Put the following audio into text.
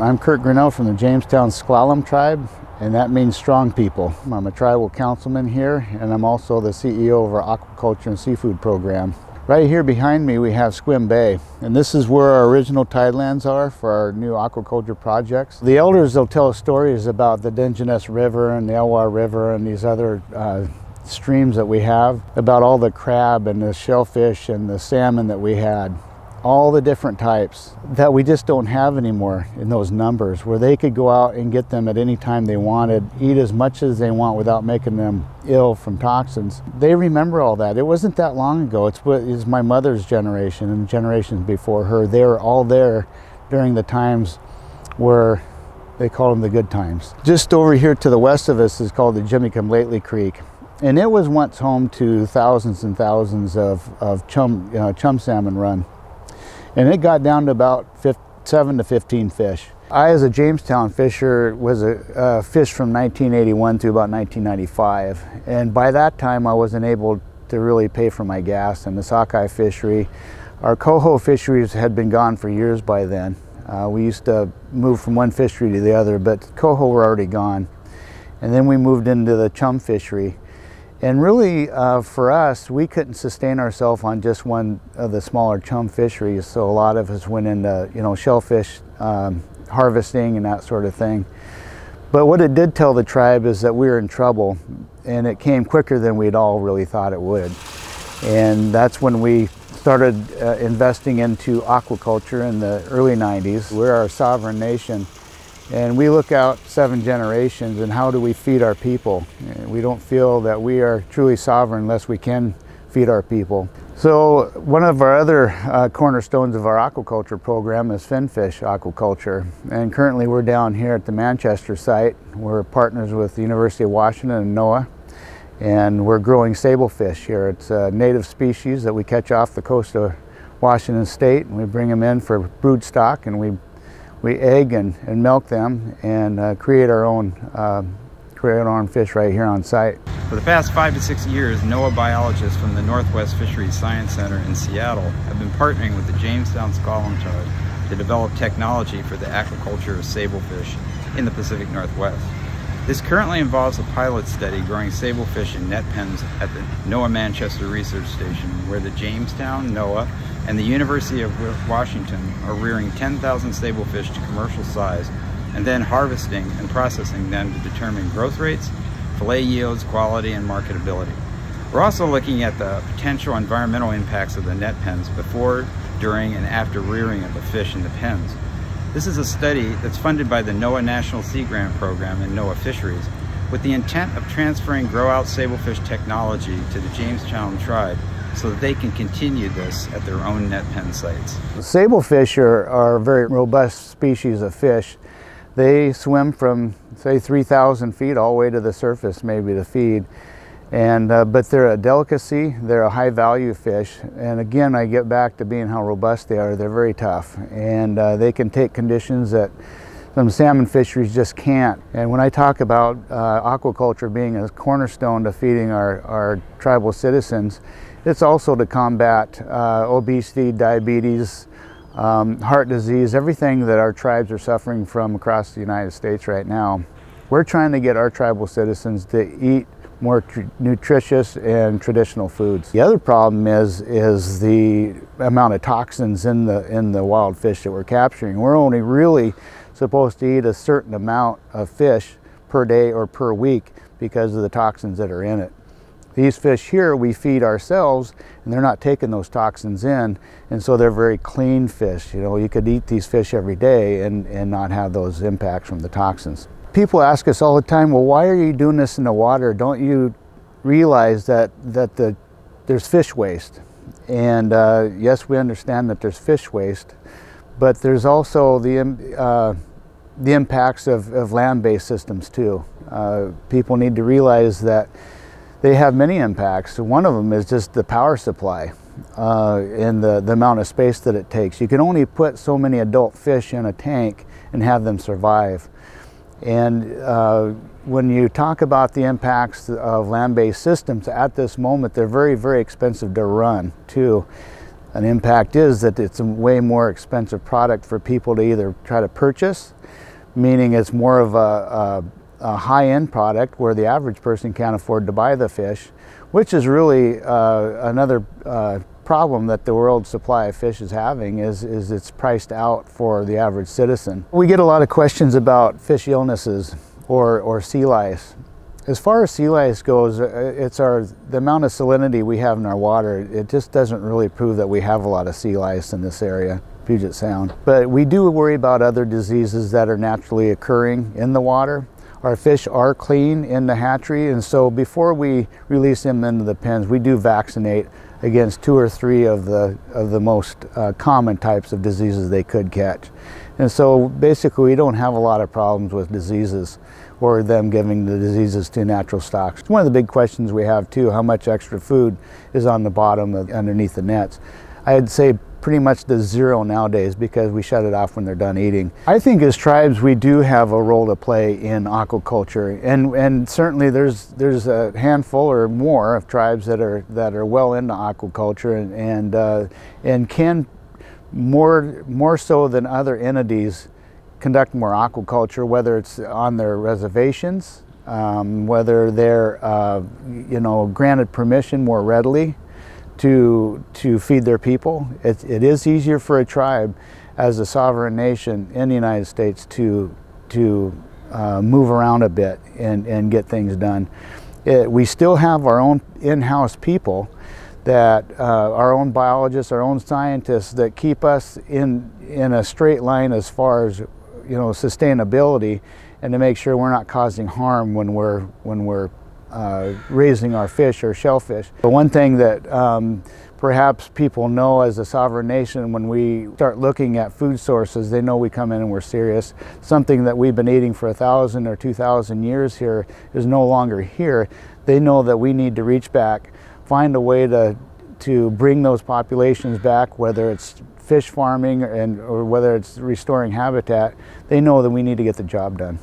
I'm Kurt Grinnell from the Jamestown S'Klallam tribe, and that means strong people. I'm a tribal councilman here, and I'm also the CEO of our aquaculture and seafood program. Right here behind me we have Sequim Bay, and this is where our original tidelands are for our new aquaculture projects. The elders they'll tell stories about the Dungeness River and the Elwha River and these other uh, streams that we have, about all the crab and the shellfish and the salmon that we had all the different types that we just don't have anymore in those numbers where they could go out and get them at any time they wanted eat as much as they want without making them ill from toxins. They remember all that. It wasn't that long ago. It's my mother's generation and generations before her. They were all there during the times where they call them the good times. Just over here to the west of us is called the Jimmy Come Lately Creek. And it was once home to thousands and thousands of, of chum, uh, chum salmon run and it got down to about 7 to 15 fish. I, as a Jamestown fisher, was a fish from 1981 to about 1995, and by that time I wasn't able to really pay for my gas and the sockeye fishery. Our coho fisheries had been gone for years by then. Uh, we used to move from one fishery to the other, but coho were already gone. And then we moved into the chum fishery. And really, uh, for us, we couldn't sustain ourselves on just one of the smaller chum fisheries, so a lot of us went into, you know, shellfish um, harvesting and that sort of thing. But what it did tell the tribe is that we were in trouble, and it came quicker than we'd all really thought it would. And that's when we started uh, investing into aquaculture in the early 90s. We're a sovereign nation, and we look out seven generations and how do we feed our people? We don't feel that we are truly sovereign unless we can feed our people. So one of our other uh, cornerstones of our aquaculture program is finfish aquaculture. And currently we're down here at the Manchester site. We're partners with the University of Washington and NOAA. And we're growing sablefish here. It's a native species that we catch off the coast of Washington State. And we bring them in for brood stock and we we egg and, and milk them and uh, create our own uh, create our own fish right here on site. For the past five to six years, NOAA biologists from the Northwest Fisheries Science Center in Seattle have been partnering with the Jamestown Tribe to develop technology for the aquaculture of sablefish in the Pacific Northwest. This currently involves a pilot study growing sablefish in net pens at the NOAA Manchester Research Station where the Jamestown, NOAA, and the University of Washington are rearing 10,000 sablefish to commercial size and then harvesting and processing them to determine growth rates, fillet yields, quality, and marketability. We're also looking at the potential environmental impacts of the net pens before, during, and after rearing of the fish in the pens. This is a study that's funded by the NOAA National Sea Grant Program and NOAA Fisheries with the intent of transferring grow-out sablefish technology to the Jamestown tribe so that they can continue this at their own net pen sites. Sablefish are, are a very robust species of fish. They swim from say 3,000 feet all the way to the surface maybe to feed. And, uh, but they're a delicacy, they're a high value fish. And again, I get back to being how robust they are. They're very tough and uh, they can take conditions that some salmon fisheries just can't. And when I talk about uh, aquaculture being a cornerstone to feeding our, our tribal citizens, it's also to combat uh, obesity, diabetes, um, heart disease, everything that our tribes are suffering from across the United States right now. We're trying to get our tribal citizens to eat more nutritious and traditional foods. The other problem is is the amount of toxins in the in the wild fish that we're capturing. We're only really supposed to eat a certain amount of fish per day or per week because of the toxins that are in it. These fish here we feed ourselves and they're not taking those toxins in and so they're very clean fish. You know, you could eat these fish every day and, and not have those impacts from the toxins. People ask us all the time, well, why are you doing this in the water? Don't you realize that, that the, there's fish waste? And uh, yes, we understand that there's fish waste, but there's also the, uh, the impacts of, of land-based systems too. Uh, people need to realize that they have many impacts. One of them is just the power supply uh, and the, the amount of space that it takes. You can only put so many adult fish in a tank and have them survive. And uh, when you talk about the impacts of land-based systems, at this moment, they're very, very expensive to run too. An impact is that it's a way more expensive product for people to either try to purchase, meaning it's more of a, a, a high-end product where the average person can't afford to buy the fish, which is really uh, another uh, problem that the world supply of fish is having is, is it's priced out for the average citizen. We get a lot of questions about fish illnesses or, or sea lice. As far as sea lice goes, uh, it's our the amount of salinity we have in our water. It just doesn't really prove that we have a lot of sea lice in this area, Puget Sound. But we do worry about other diseases that are naturally occurring in the water. Our fish are clean in the hatchery, and so before we release them into the pens, we do vaccinate against two or three of the of the most uh, common types of diseases they could catch. And so basically, we don't have a lot of problems with diseases or them giving the diseases to natural stocks. One of the big questions we have too, how much extra food is on the bottom of, underneath the nets. I'd say pretty much the zero nowadays because we shut it off when they're done eating. I think as tribes we do have a role to play in aquaculture and and certainly there's there's a handful or more of tribes that are that are well into aquaculture and and, uh, and can more more so than other entities conduct more aquaculture, whether it's on their reservations, um, whether they're, uh, you know, granted permission more readily to, to feed their people. It, it is easier for a tribe as a sovereign nation in the United States to, to uh, move around a bit and, and get things done. It, we still have our own in-house people that uh, our own biologists, our own scientists that keep us in, in a straight line as far as you know, sustainability and to make sure we're not causing harm when we're, when we're uh, raising our fish or shellfish. But one thing that um, perhaps people know as a sovereign nation when we start looking at food sources, they know we come in and we're serious. Something that we've been eating for a thousand or two thousand years here is no longer here. They know that we need to reach back, find a way to, to bring those populations back, whether it's fish farming and or whether it's restoring habitat, they know that we need to get the job done.